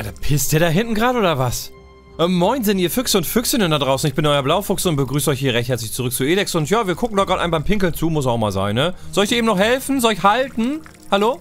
Alter, pisst der da hinten gerade oder was? Äh, moin sind ihr Füchse und Füchsinnen da draußen. Ich bin euer Blaufuchs und begrüße euch hier recht herzlich zurück zu Elex. Und ja, wir gucken da gerade einen beim Pinkeln zu. Muss auch mal sein, ne? Soll ich dir eben noch helfen? Soll ich halten? Hallo?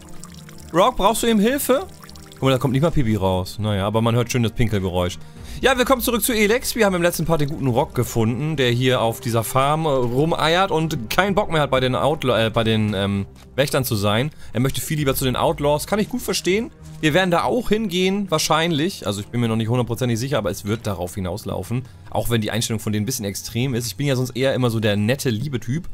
Rock, brauchst du eben Hilfe? Guck mal, da kommt nicht mal Pipi raus. Naja, aber man hört schön das Pinkelgeräusch. Ja, willkommen zurück zu Elex. Wir haben im letzten Part den guten Rock gefunden, der hier auf dieser Farm äh, rumeiert und keinen Bock mehr hat, bei den, Outlaw äh, bei den ähm, Wächtern zu sein. Er möchte viel lieber zu den Outlaws. Kann ich gut verstehen. Wir werden da auch hingehen, wahrscheinlich. Also ich bin mir noch nicht hundertprozentig sicher, aber es wird darauf hinauslaufen. Auch wenn die Einstellung von denen ein bisschen extrem ist. Ich bin ja sonst eher immer so der nette Liebe-Typ.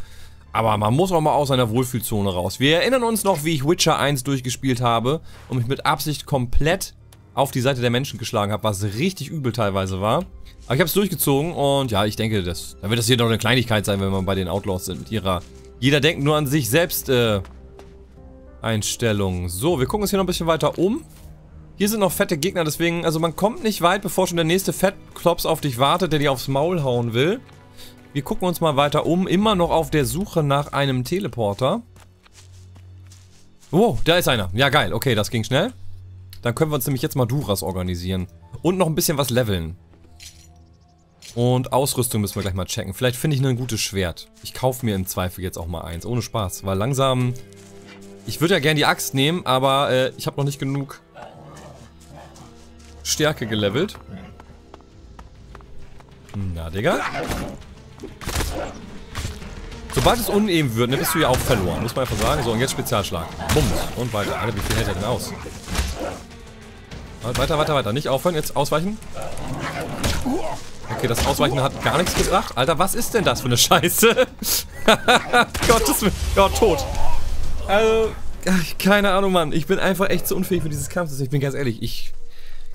Aber man muss auch mal aus seiner Wohlfühlzone raus. Wir erinnern uns noch, wie ich Witcher 1 durchgespielt habe und mich mit Absicht komplett auf die Seite der Menschen geschlagen habe, was richtig übel teilweise war. Aber ich habe es durchgezogen und ja, ich denke, das, dann wird das hier noch eine Kleinigkeit sein, wenn wir bei den Outlaws sind. Mit ihrer, jeder denkt nur an sich selbst, äh, Einstellung. So, wir gucken uns hier noch ein bisschen weiter um. Hier sind noch fette Gegner, deswegen, also man kommt nicht weit, bevor schon der nächste Fettklops auf dich wartet, der dir aufs Maul hauen will. Wir gucken uns mal weiter um, immer noch auf der Suche nach einem Teleporter. Oh, da ist einer. Ja, geil. Okay, das ging schnell. Dann können wir uns nämlich jetzt mal Duras organisieren. Und noch ein bisschen was leveln. Und Ausrüstung müssen wir gleich mal checken. Vielleicht finde ich ein gutes Schwert. Ich kaufe mir im Zweifel jetzt auch mal eins. Ohne Spaß. Weil langsam... Ich würde ja gerne die Axt nehmen, aber äh, ich habe noch nicht genug Stärke gelevelt. Na, Digga. Sobald es uneben wird, ne, bist du ja auch verloren. Muss man einfach sagen. So, und jetzt Spezialschlag. Bums. Und weiter. Alter, wie viel hält er denn aus? Weiter, weiter, weiter. Nicht aufhören, jetzt ausweichen. Okay, das Ausweichen hat gar nichts gebracht. Alter, was ist denn das für eine Scheiße? Gottes Willen. Ja, tot. Also, keine Ahnung, Mann. Ich bin einfach echt zu unfähig für dieses Kampf. Ich bin ganz ehrlich, ich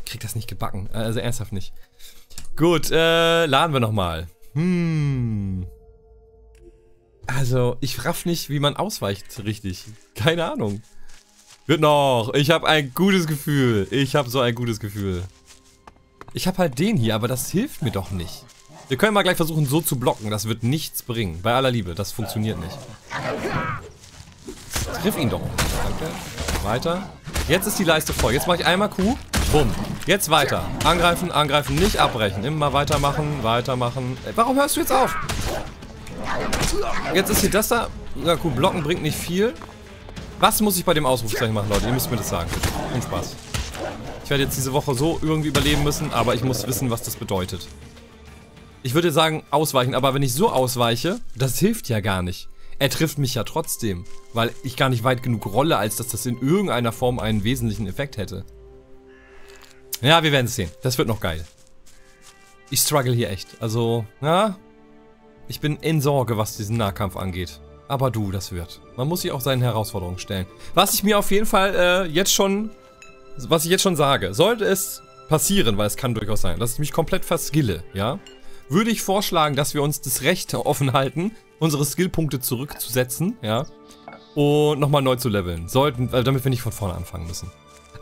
krieg das nicht gebacken. Also ernsthaft nicht. Gut, äh, laden wir nochmal. Hm. Also, ich raff nicht, wie man ausweicht richtig. Keine Ahnung. Wird noch. Ich habe ein gutes Gefühl. Ich habe so ein gutes Gefühl. Ich habe halt den hier, aber das hilft mir doch nicht. Wir können mal gleich versuchen, so zu blocken. Das wird nichts bringen. Bei aller Liebe, das funktioniert nicht. Triff ihn doch. Danke. Weiter. Jetzt ist die Leiste voll. Jetzt mache ich einmal Q. Bumm. Jetzt weiter. Angreifen, angreifen, nicht abbrechen. Immer weitermachen, weitermachen. Warum hörst du jetzt auf? Jetzt ist hier das da. Ja gut, blocken bringt nicht viel. Was muss ich bei dem Ausrufzeichen machen, Leute? Ihr müsst mir das sagen. Und Spaß. Ich werde jetzt diese Woche so irgendwie überleben müssen, aber ich muss wissen, was das bedeutet. Ich würde sagen, ausweichen, aber wenn ich so ausweiche, das hilft ja gar nicht. Er trifft mich ja trotzdem, weil ich gar nicht weit genug rolle, als dass das in irgendeiner Form einen wesentlichen Effekt hätte. Ja, wir werden es sehen. Das wird noch geil. Ich struggle hier echt. Also, ja, ich bin in Sorge, was diesen Nahkampf angeht. Aber du, das wird. Man muss sich auch seinen Herausforderungen stellen. Was ich mir auf jeden Fall äh, jetzt schon, was ich jetzt schon sage, sollte es passieren, weil es kann durchaus sein, dass ich mich komplett verskille, ja, würde ich vorschlagen, dass wir uns das Recht offen halten, unsere Skillpunkte zurückzusetzen, ja, und nochmal neu zu leveln. Sollten, also damit wir nicht von vorne anfangen müssen.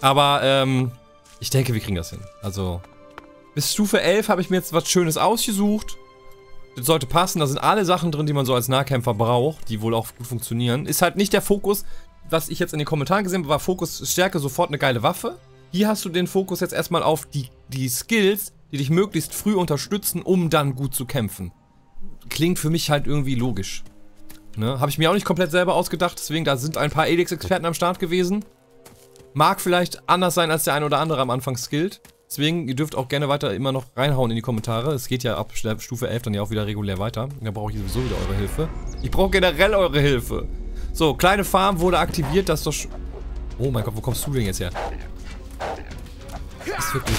Aber, ähm, ich denke, wir kriegen das hin. Also, bis Stufe 11 habe ich mir jetzt was Schönes ausgesucht. Das sollte passen. Da sind alle Sachen drin, die man so als Nahkämpfer braucht, die wohl auch gut funktionieren. Ist halt nicht der Fokus, was ich jetzt in den Kommentaren gesehen habe, war Fokus Stärke sofort eine geile Waffe. Hier hast du den Fokus jetzt erstmal auf die, die Skills, die dich möglichst früh unterstützen, um dann gut zu kämpfen. Klingt für mich halt irgendwie logisch. Ne? Habe ich mir auch nicht komplett selber ausgedacht, deswegen da sind ein paar Elix-Experten am Start gewesen. Mag vielleicht anders sein, als der ein oder andere am Anfang skillt. Deswegen, ihr dürft auch gerne weiter immer noch reinhauen in die Kommentare. Es geht ja ab Stufe 11 dann ja auch wieder regulär weiter. Da brauche ich sowieso wieder eure Hilfe. Ich brauche generell eure Hilfe. So, kleine Farm wurde aktiviert. Das ist doch... Oh mein Gott, wo kommst du denn jetzt her? Das ist wirklich...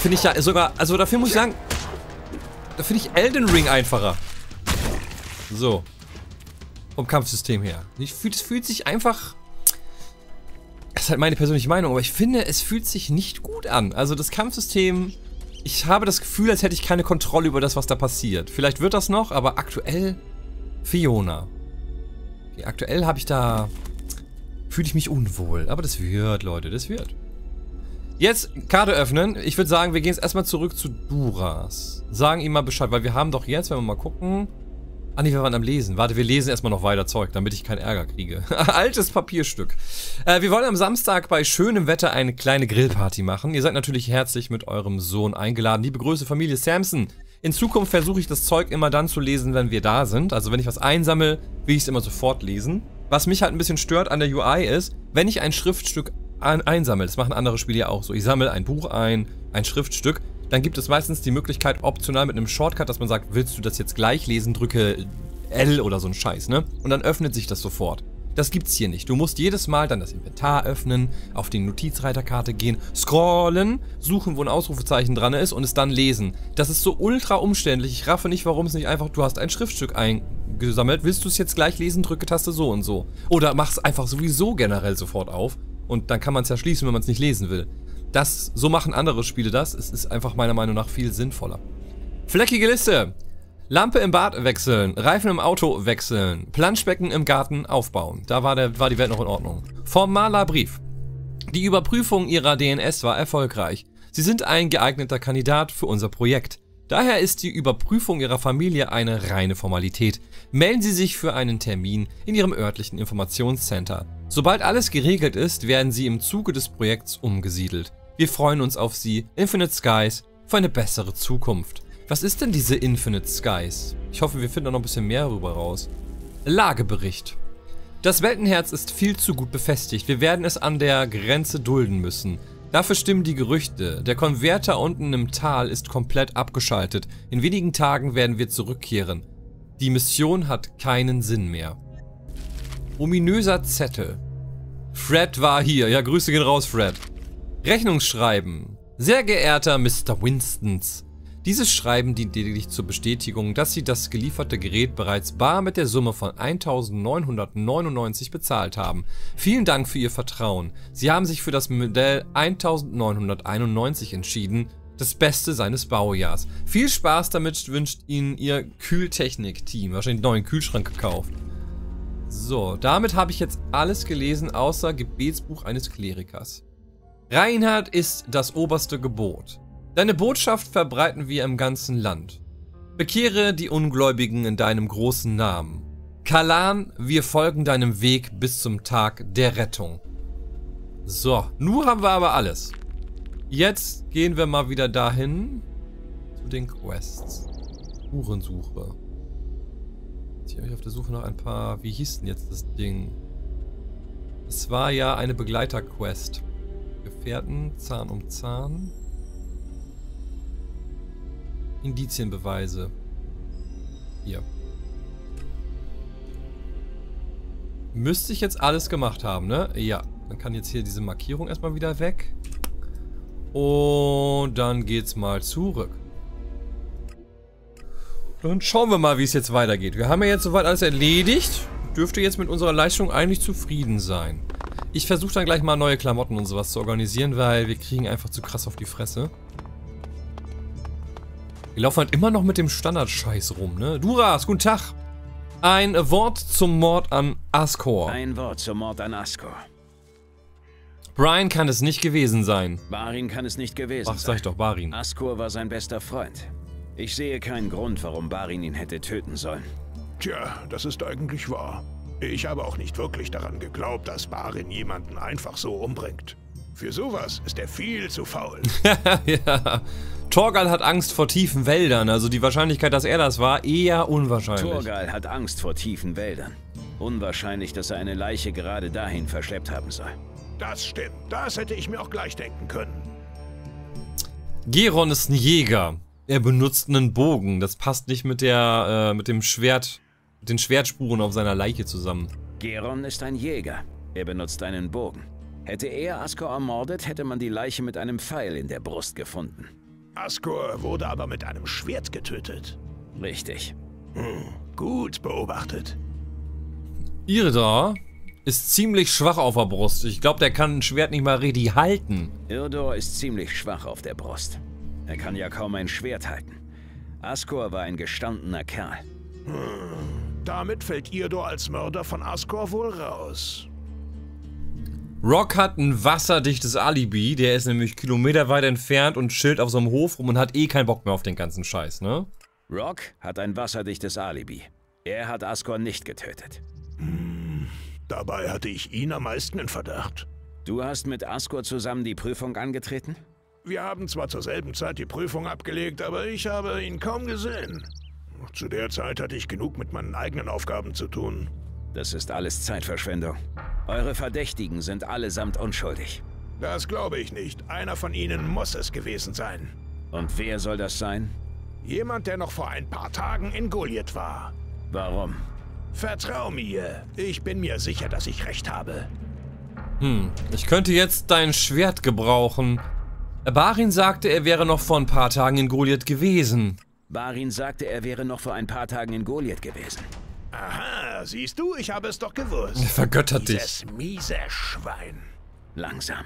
Finde ich ja sogar... Also dafür muss ich sagen... Da finde ich Elden Ring einfacher. So. Vom Kampfsystem her. Es fühlt, fühlt sich einfach ist halt meine persönliche Meinung, aber ich finde, es fühlt sich nicht gut an. Also das Kampfsystem, ich habe das Gefühl, als hätte ich keine Kontrolle über das, was da passiert. Vielleicht wird das noch, aber aktuell Fiona. Okay, aktuell habe ich da, fühle ich mich unwohl. Aber das wird, Leute, das wird. Jetzt Karte öffnen. Ich würde sagen, wir gehen jetzt erstmal zurück zu Duras. Sagen ihm mal Bescheid, weil wir haben doch jetzt, wenn wir mal gucken, Ah nee, wir waren am Lesen. Warte, wir lesen erstmal noch weiter Zeug, damit ich keinen Ärger kriege. Altes Papierstück. Äh, wir wollen am Samstag bei schönem Wetter eine kleine Grillparty machen. Ihr seid natürlich herzlich mit eurem Sohn eingeladen. Liebe Grüße, Familie Samson. In Zukunft versuche ich das Zeug immer dann zu lesen, wenn wir da sind. Also wenn ich was einsammle, will ich es immer sofort lesen. Was mich halt ein bisschen stört an der UI ist, wenn ich ein Schriftstück ein einsammle, das machen andere Spiele ja auch so. Ich sammle ein Buch ein, ein Schriftstück, dann gibt es meistens die Möglichkeit optional mit einem Shortcut, dass man sagt, willst du das jetzt gleich lesen, drücke L oder so ein Scheiß, ne? Und dann öffnet sich das sofort. Das gibt's hier nicht. Du musst jedes Mal dann das Inventar öffnen, auf die Notizreiterkarte gehen, scrollen, suchen, wo ein Ausrufezeichen dran ist und es dann lesen. Das ist so ultra umständlich. Ich raffe nicht, warum es nicht einfach, du hast ein Schriftstück eingesammelt, willst du es jetzt gleich lesen, drücke Taste so und so. Oder mach es einfach sowieso generell sofort auf und dann kann man es ja schließen, wenn man es nicht lesen will. Das, so machen andere Spiele das. Es ist einfach meiner Meinung nach viel sinnvoller. Fleckige Liste. Lampe im Bad wechseln, Reifen im Auto wechseln, Planschbecken im Garten aufbauen. Da war, der, war die Welt noch in Ordnung. Formaler Brief. Die Überprüfung ihrer DNS war erfolgreich. Sie sind ein geeigneter Kandidat für unser Projekt. Daher ist die Überprüfung Ihrer Familie eine reine Formalität. Melden Sie sich für einen Termin in Ihrem örtlichen Informationscenter. Sobald alles geregelt ist, werden Sie im Zuge des Projekts umgesiedelt. Wir freuen uns auf Sie, Infinite Skies, für eine bessere Zukunft. Was ist denn diese Infinite Skies? Ich hoffe, wir finden da noch ein bisschen mehr darüber raus. Lagebericht. Das Weltenherz ist viel zu gut befestigt. Wir werden es an der Grenze dulden müssen. Dafür stimmen die Gerüchte. Der Konverter unten im Tal ist komplett abgeschaltet. In wenigen Tagen werden wir zurückkehren. Die Mission hat keinen Sinn mehr. Ominöser Zettel. Fred war hier. Ja, Grüße gehen raus, Fred. Rechnungsschreiben. Sehr geehrter Mr. Winstons. Dieses Schreiben dient lediglich zur Bestätigung, dass Sie das gelieferte Gerät bereits bar mit der Summe von 1999 bezahlt haben. Vielen Dank für Ihr Vertrauen. Sie haben sich für das Modell 1991 entschieden, das Beste seines Baujahrs. Viel Spaß damit wünscht Ihnen Ihr Kühltechnik-Team. Wahrscheinlich einen neuen Kühlschrank gekauft. So, damit habe ich jetzt alles gelesen, außer Gebetsbuch eines Klerikers. Reinhard ist das oberste Gebot. Deine Botschaft verbreiten wir im ganzen Land. Bekehre die Ungläubigen in deinem großen Namen. Kalan, wir folgen deinem Weg bis zum Tag der Rettung. So, nun haben wir aber alles. Jetzt gehen wir mal wieder dahin zu den Quests. Uhrensuche. Jetzt hier habe ich auf der Suche nach ein paar... Wie hieß denn jetzt das Ding? Es war ja eine Begleiter-Quest. Gefährten, Zahn um Zahn. Indizienbeweise. Hier. Müsste ich jetzt alles gemacht haben, ne? Ja. Dann kann jetzt hier diese Markierung erstmal wieder weg. Und dann geht's mal zurück. Dann schauen wir mal, wie es jetzt weitergeht. Wir haben ja jetzt soweit alles erledigt. Dürfte jetzt mit unserer Leistung eigentlich zufrieden sein. Ich versuche dann gleich mal neue Klamotten und sowas zu organisieren, weil wir kriegen einfach zu krass auf die Fresse. Wir laufen halt immer noch mit dem Standardscheiß rum, ne? Duras, guten Tag. Ein Wort zum Mord an Ascor. Ein Wort zum Mord an Ascor. Brian kann es nicht gewesen sein. Barin kann es nicht gewesen Ach, sag ich doch, Barin. Ascor war sein bester Freund. Ich sehe keinen Grund, warum Barin ihn hätte töten sollen. Tja, das ist eigentlich wahr. Ich habe auch nicht wirklich daran geglaubt, dass Barin jemanden einfach so umbringt. Für sowas ist er viel zu faul. ja. Torgal hat Angst vor tiefen Wäldern, also die Wahrscheinlichkeit, dass er das war, eher unwahrscheinlich. Torgal hat Angst vor tiefen Wäldern. Unwahrscheinlich, dass er eine Leiche gerade dahin verschleppt haben soll. Das stimmt. Das hätte ich mir auch gleich denken können. Geron ist ein Jäger. Er benutzt einen Bogen. Das passt nicht mit der, äh, mit dem Schwert den Schwertspuren auf seiner Leiche zusammen. Geron ist ein Jäger. Er benutzt einen Bogen. Hätte er Askor ermordet, hätte man die Leiche mit einem Pfeil in der Brust gefunden. Askor wurde aber mit einem Schwert getötet. Richtig. Hm, gut beobachtet. Irda ist ziemlich schwach auf der Brust. Ich glaube, der kann ein Schwert nicht mal richtig halten. Irdor ist ziemlich schwach auf der Brust. Er kann ja kaum ein Schwert halten. Askor war ein gestandener Kerl. Hm. Damit fällt Irdo als Mörder von Ascor wohl raus. Rock hat ein wasserdichtes Alibi, der ist nämlich kilometerweit entfernt und chillt auf so einem Hof rum und hat eh keinen Bock mehr auf den ganzen Scheiß, ne? Rock hat ein wasserdichtes Alibi. Er hat Askor nicht getötet. Dabei hatte ich ihn am meisten in Verdacht. Du hast mit Askor zusammen die Prüfung angetreten? Wir haben zwar zur selben Zeit die Prüfung abgelegt, aber ich habe ihn kaum gesehen. Zu der Zeit hatte ich genug mit meinen eigenen Aufgaben zu tun. Das ist alles Zeitverschwendung. Eure Verdächtigen sind allesamt unschuldig. Das glaube ich nicht. Einer von ihnen muss es gewesen sein. Und wer soll das sein? Jemand, der noch vor ein paar Tagen in Goliath war. Warum? Vertrau mir. Ich bin mir sicher, dass ich recht habe. Hm, ich könnte jetzt dein Schwert gebrauchen. Barin sagte, er wäre noch vor ein paar Tagen in Goliath gewesen. Barin sagte, er wäre noch vor ein paar Tagen in Goliath gewesen. Aha, siehst du, ich habe es doch gewusst. Er vergöttert dich. Dieses miese Schwein. Langsam.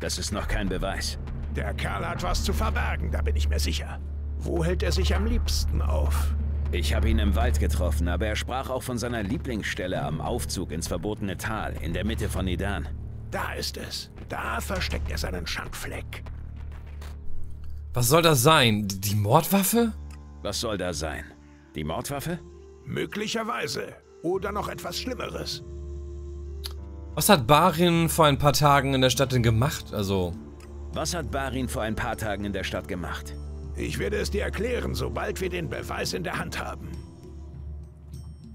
Das ist noch kein Beweis. Der Kerl hat was zu verbergen, da bin ich mir sicher. Wo hält er sich am liebsten auf? Ich habe ihn im Wald getroffen, aber er sprach auch von seiner Lieblingsstelle am Aufzug ins verbotene Tal, in der Mitte von Nidan. Da ist es. Da versteckt er seinen Schandfleck. Was soll das sein? Die Mordwaffe? Was soll da sein? Die Mordwaffe? Möglicherweise. Oder noch etwas Schlimmeres. Was hat Barin vor ein paar Tagen in der Stadt denn gemacht? Also, Was hat Barin vor ein paar Tagen in der Stadt gemacht? Ich werde es dir erklären, sobald wir den Beweis in der Hand haben.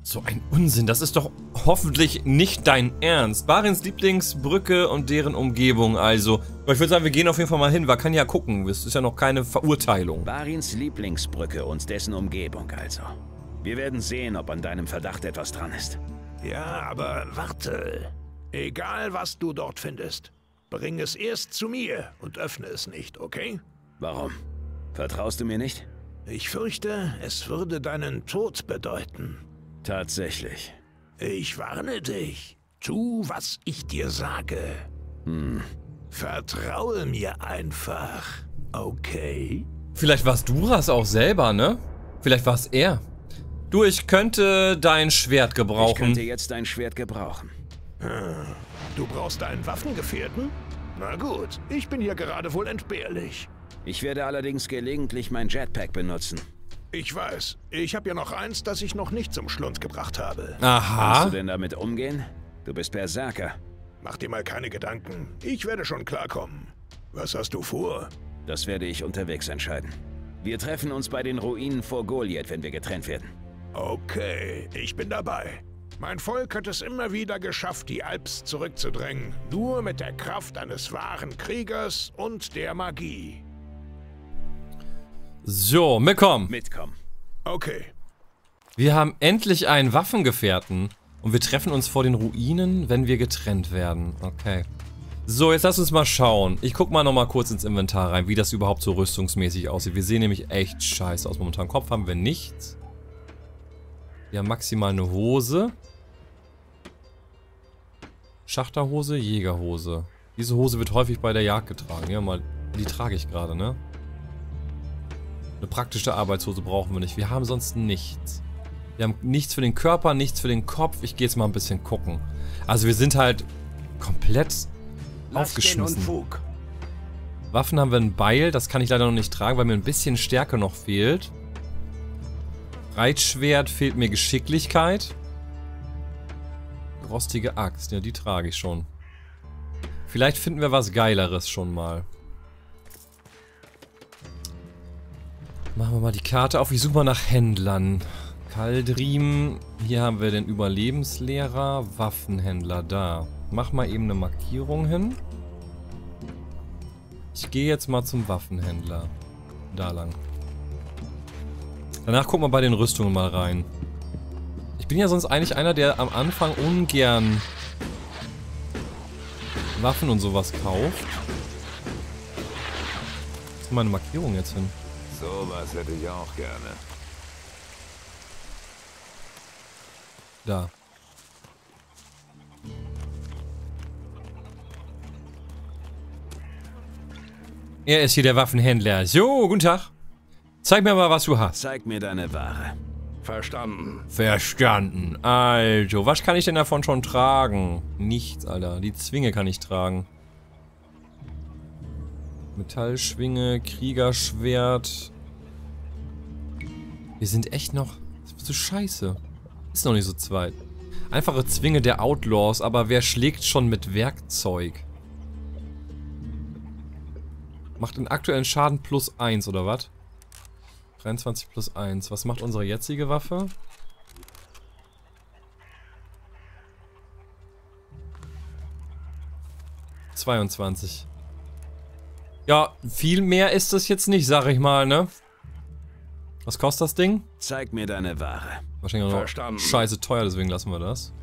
So ein Unsinn. Das ist doch hoffentlich nicht dein Ernst. Barins Lieblingsbrücke und deren Umgebung also. Aber ich würde sagen, wir gehen auf jeden Fall mal hin. Man kann ja gucken. Es ist ja noch keine Verurteilung. Barins Lieblingsbrücke und dessen Umgebung also. Wir werden sehen, ob an deinem Verdacht etwas dran ist. Ja, aber warte. Egal, was du dort findest, bring es erst zu mir und öffne es nicht, okay? Warum? Vertraust du mir nicht? Ich fürchte, es würde deinen Tod bedeuten. Tatsächlich. Ich warne dich. Tu, was ich dir sage. Vertraue mir einfach, okay? Vielleicht war es Duras auch selber, ne? Vielleicht war es er. Du, ich könnte dein Schwert Ich gebrauchen. könnte jetzt dein Schwert gebrauchen. Du brauchst einen Waffengefährten? Na gut, ich bin hier gerade wohl entbehrlich. Ich werde allerdings gelegentlich mein Jetpack benutzen. Ich weiß, ich habe ja noch eins, das ich noch nicht zum Schlund gebracht habe. Kannst Aha. du denn damit umgehen? Du bist Berserker. Mach dir mal keine Gedanken, ich werde schon klarkommen. Was hast du vor? Das werde ich unterwegs entscheiden. Wir treffen uns bei den Ruinen vor Goliath, wenn wir getrennt werden. Okay, ich bin dabei. Mein Volk hat es immer wieder geschafft, die Alps zurückzudrängen. Nur mit der Kraft eines wahren Kriegers und der Magie. So, mitkommen. Mitkommen. Okay, Wir haben endlich einen Waffengefährten. Und wir treffen uns vor den Ruinen, wenn wir getrennt werden. Okay. So, jetzt lass uns mal schauen. Ich guck mal nochmal kurz ins Inventar rein, wie das überhaupt so rüstungsmäßig aussieht. Wir sehen nämlich echt scheiße aus. Momentan Kopf haben wir nichts. Wir haben maximal eine Hose. Schachterhose, Jägerhose. Diese Hose wird häufig bei der Jagd getragen. Ja, mal, die trage ich gerade, ne? Eine praktische Arbeitshose brauchen wir nicht. Wir haben sonst nichts. Wir haben nichts für den Körper, nichts für den Kopf. Ich gehe jetzt mal ein bisschen gucken. Also wir sind halt komplett aufgeschmissen. Waffen haben wir ein Beil, das kann ich leider noch nicht tragen, weil mir ein bisschen Stärke noch fehlt. Reitschwert fehlt mir Geschicklichkeit. Rostige Axt, ja, die trage ich schon. Vielleicht finden wir was Geileres schon mal. Machen wir mal die Karte auf. Ich suche mal nach Händlern. Kaldrim. Hier haben wir den Überlebenslehrer. Waffenhändler da. Mach mal eben eine Markierung hin. Ich gehe jetzt mal zum Waffenhändler. Da lang. Danach gucken wir bei den Rüstungen mal rein. Ich bin ja sonst eigentlich einer, der am Anfang ungern Waffen und sowas kauft. Wo ist meine Markierung jetzt hin? Sowas hätte ich auch gerne. Da. Er ist hier der Waffenhändler. So, guten Tag. Zeig mir mal, was du hast. Zeig mir deine Ware. Verstanden. Verstanden. Also, was kann ich denn davon schon tragen? Nichts, Alter. Die Zwinge kann ich tragen. Metallschwinge, Kriegerschwert. Wir sind echt noch... Das ist so scheiße. Ist noch nicht so zweit. Einfache Zwinge der Outlaws, aber wer schlägt schon mit Werkzeug? Macht den aktuellen Schaden plus 1, oder was? 23 plus 1. Was macht unsere jetzige Waffe? Zweiundzwanzig. Ja, viel mehr ist das jetzt nicht, sag ich mal, ne? Was kostet das Ding? Zeig mir deine Ware. Wahrscheinlich auch noch Verstanden. scheiße teuer, deswegen lassen wir das.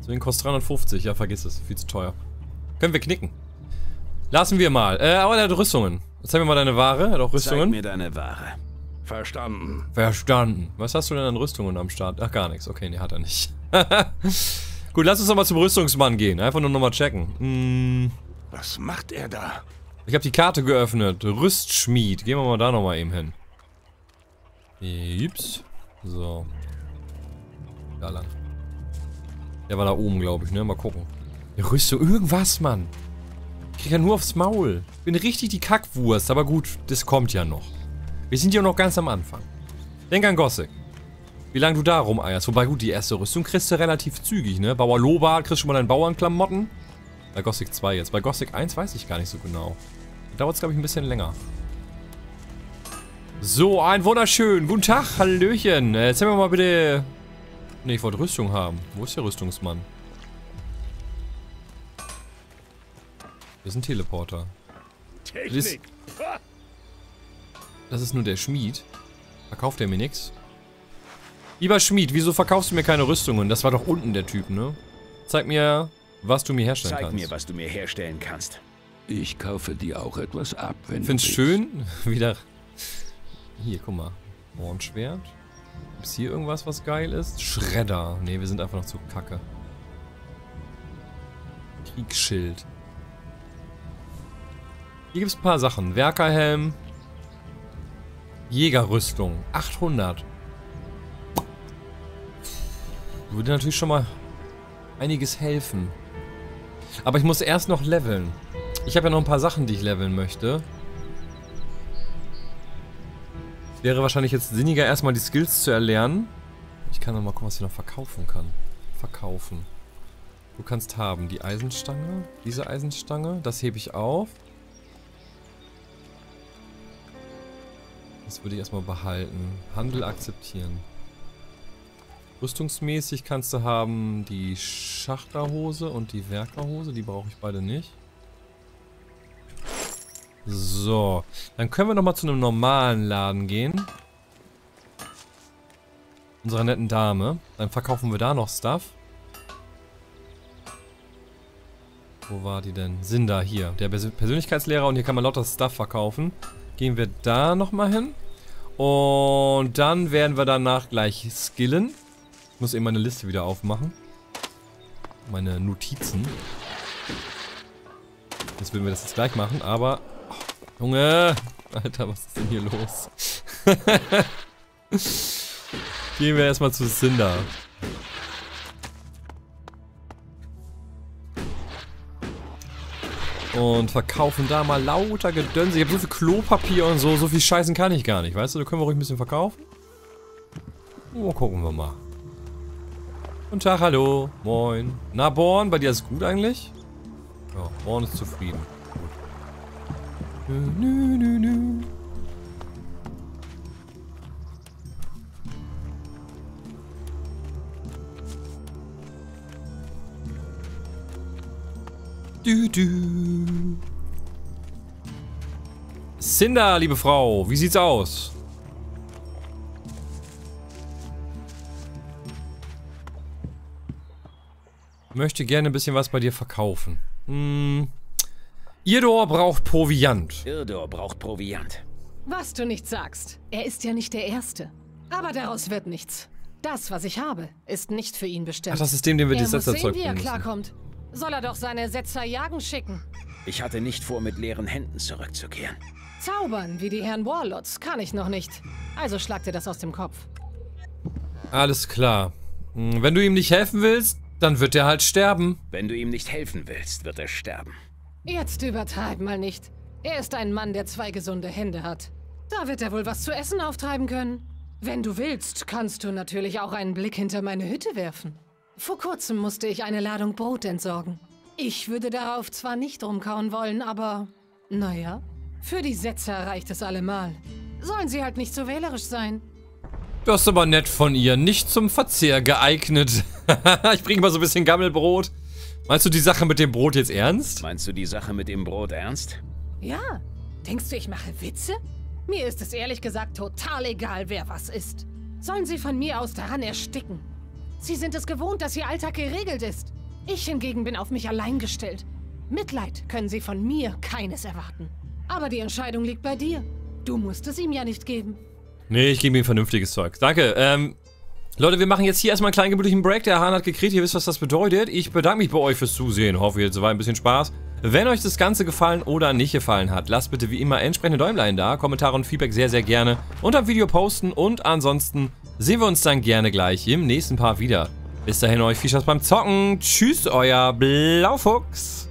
Deswegen kostet 350, ja vergiss es, viel zu teuer. Können wir knicken. Lassen wir mal. Äh, aber er hat Rüstungen. Zeig mir mal deine Ware, er hat auch Zeig Rüstungen. mir deine Ware. Verstanden. Verstanden. Was hast du denn an Rüstungen am Start? Ach, gar nichts. Okay, nee, hat er nicht. Gut, lass uns doch mal zum Rüstungsmann gehen. Einfach nur nochmal checken. Hm, Was macht er da? ich habe die Karte geöffnet. Rüstschmied. Gehen wir mal da nochmal eben hin. Ups. So. Da lang. Der war da oben, glaube ich, ne? Mal gucken. Die Rüstung, irgendwas, Mann. Ich krieg ja nur aufs Maul. Bin richtig die Kackwurst, aber gut, das kommt ja noch. Wir sind ja noch ganz am Anfang. Denk an Gothic. Wie lange du da rumeierst. Wobei, gut, die erste Rüstung kriegst du relativ zügig, ne? Bauer Loba, kriegst schon mal deinen Bauernklamotten. Bei Gothic 2 jetzt. Bei Gothic 1 weiß ich gar nicht so genau. Da dauert es, glaube ich, ein bisschen länger. So, ein wunderschön. Guten Tag, Hallöchen. Äh, Erzähl mir mal bitte... Ne, ich wollte Rüstung haben. Wo ist der Rüstungsmann? Das ist ein Teleporter. Technik. Ha! Das ist nur der Schmied. Verkauft er mir nichts? Lieber Schmied, wieso verkaufst du mir keine Rüstungen? Das war doch unten der Typ, ne? Zeig mir, was du mir herstellen Zeig kannst. mir, was du mir herstellen kannst. Ich kaufe dir auch etwas ab, wenn Ich find's du willst. schön, wieder... Hier, guck mal. Hornschwert. Gibt's hier irgendwas, was geil ist? Schredder. Ne, wir sind einfach noch zu kacke. Kriegsschild. Hier gibt's ein paar Sachen. Werkerhelm. Jägerrüstung. 800. Würde natürlich schon mal einiges helfen. Aber ich muss erst noch leveln. Ich habe ja noch ein paar Sachen, die ich leveln möchte. Wäre wahrscheinlich jetzt sinniger, erstmal die Skills zu erlernen. Ich kann noch mal gucken, was ich noch verkaufen kann. Verkaufen. Du kannst haben die Eisenstange, diese Eisenstange, das hebe ich auf. Das würde ich erstmal behalten. Handel akzeptieren. Rüstungsmäßig kannst du haben die Schachterhose und die Werkerhose. Die brauche ich beide nicht. So. Dann können wir nochmal zu einem normalen Laden gehen. Unserer netten Dame. Dann verkaufen wir da noch Stuff. Wo war die denn? Sinda, hier. Der Persön- Persönlichkeitslehrer und hier kann man lauter Stuff verkaufen. Gehen wir da nochmal hin. Und dann werden wir danach gleich skillen. Ich muss eben meine Liste wieder aufmachen. Meine Notizen. Jetzt würden wir das jetzt gleich machen, aber... Junge! Alter, was ist denn hier los? Gehen wir erstmal zu Cinder. Und verkaufen da mal lauter Gedönse. Ich habe so viel Klopapier und so. So viel Scheißen kann ich gar nicht, weißt du? Da können wir ruhig ein bisschen verkaufen. Oh, gucken wir mal. Guten Tag, hallo. Moin. Na, Born, bei dir alles gut eigentlich? Ja, Born ist zufrieden. Nü, nü, nü. Du, du. Cinder, liebe Frau, wie sieht's aus? Möchte gerne ein bisschen was bei dir verkaufen. Hm. Irdor braucht Proviant. Irdor braucht Proviant. Was du nicht sagst. Er ist ja nicht der Erste. Aber daraus wird nichts. Das, was ich habe, ist nicht für ihn bestimmt. Ach, das ist dem, den wir die er muss Setzer sehen, wie er klarkommt. Soll er doch seine Setzer jagen schicken. Ich hatte nicht vor, mit leeren Händen zurückzukehren. Zaubern, wie die Herren Warlords, kann ich noch nicht. Also schlag dir das aus dem Kopf. Alles klar. Hm, Wenn du ihm nicht helfen willst, dann wird er halt sterben. Wenn du ihm nicht helfen willst, wird er sterben. Jetzt übertreib mal nicht. Er ist ein Mann, der zwei gesunde Hände hat. Da wird er wohl was zu essen auftreiben können. Wenn du willst, kannst du natürlich auch einen Blick hinter meine Hütte werfen. Vor kurzem musste ich eine Ladung Brot entsorgen. Ich würde darauf zwar nicht rumkauen wollen, aber naja, für die Setzer reicht es allemal. Sollen sie halt nicht so wählerisch sein. Das ist aber nett von ihr. Nicht zum Verzehr geeignet. ich bringe mal so ein bisschen Gammelbrot. Meinst du die Sache mit dem Brot jetzt ernst? Meinst du die Sache mit dem Brot ernst? Ja. Denkst du, ich mache Witze? Mir ist es ehrlich gesagt total egal, wer was ist. Sollen sie von mir aus daran ersticken. Sie sind es gewohnt, dass ihr Alltag geregelt ist. Ich hingegen bin auf mich allein gestellt. Mitleid können sie von mir keines erwarten. Aber die Entscheidung liegt bei dir. Du musst es ihm ja nicht geben. Nee, ich gebe ihm vernünftiges Zeug. Danke. Ähm, Leute, wir machen jetzt hier erstmal einen kleinen gemütlichen Break. Der Hahn hat gekriegt. Ihr wisst, was das bedeutet. Ich bedanke mich bei euch fürs Zusehen. Hoffe, jetzt war ein bisschen Spaß. Wenn euch das Ganze gefallen oder nicht gefallen hat, lasst bitte wie immer entsprechende Däumlein da. Kommentare und Feedback sehr, sehr gerne unter dem Video posten. Und ansonsten sehen wir uns dann gerne gleich im nächsten Part wieder. Bis dahin euch viel Spaß beim Zocken. Tschüss, euer Blaufuchs.